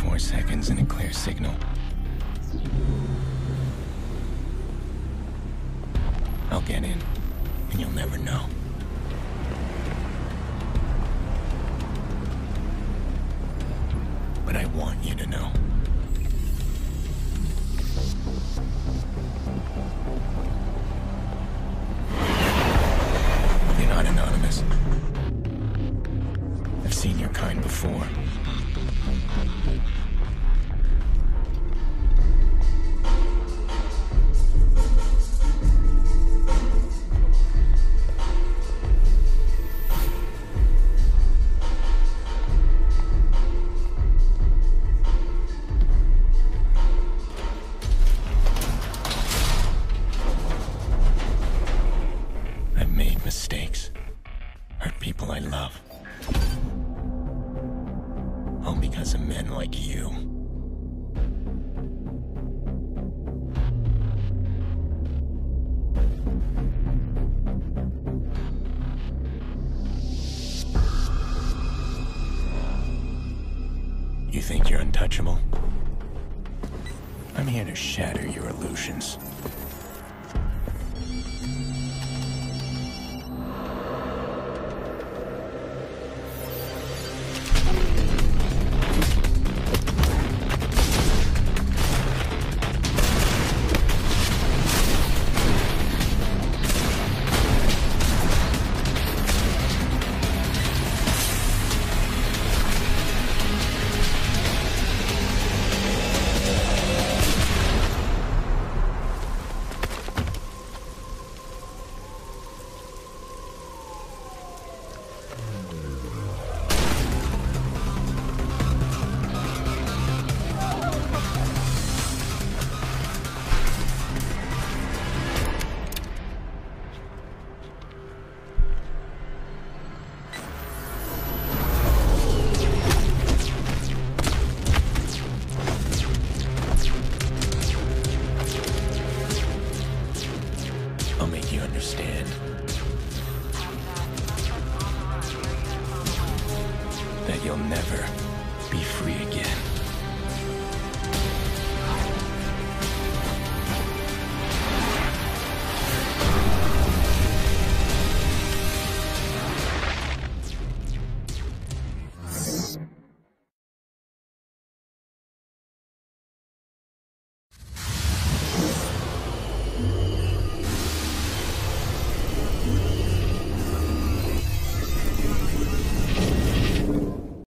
Four seconds and a clear signal. I'll get in, and you'll never know. But I want you to know. You're not anonymous. I've seen your kind before. All because of men like you. You think you're untouchable? I'm here to shatter your illusions. I'll make you understand. That you'll never be free again.